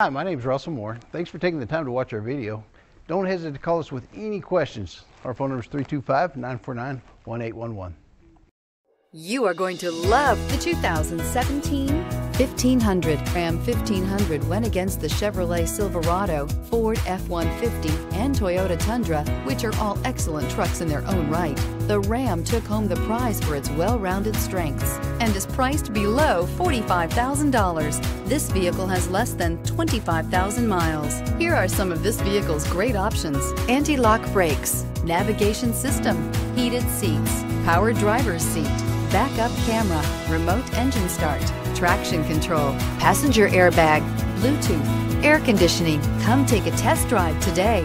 Hi, my name is Russell Moore. Thanks for taking the time to watch our video. Don't hesitate to call us with any questions. Our phone number is 325 949 1811. You are going to love the 2017 1500. Ram 1500 went against the Chevrolet Silverado, Ford F-150, and Toyota Tundra, which are all excellent trucks in their own right. The Ram took home the prize for its well-rounded strengths and is priced below $45,000. This vehicle has less than 25,000 miles. Here are some of this vehicle's great options. Anti-lock brakes, navigation system, heated seats, power driver's seat, backup camera, remote engine start, traction control, passenger airbag, Bluetooth, air conditioning. Come take a test drive today.